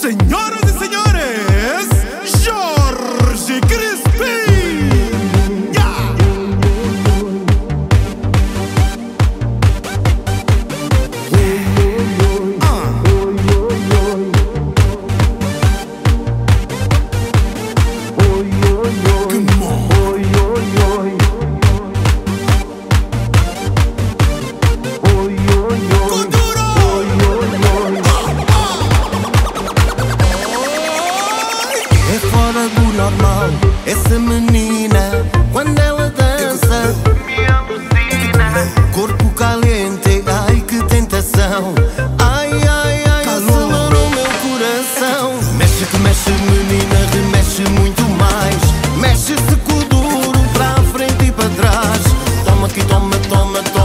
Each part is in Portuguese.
Señoras y señores. normal. Essa menina, quando ela dança Me alucina Corpo caliente, ai que tentação. Ai, ai, ai, Calor. o meu coração. Mexe que mexe, menina, remexe muito mais. Mexe-se com o duro, para frente e para trás. Toma que toma, toma, toma.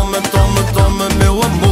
tomen, tomen, tomen, meu amor.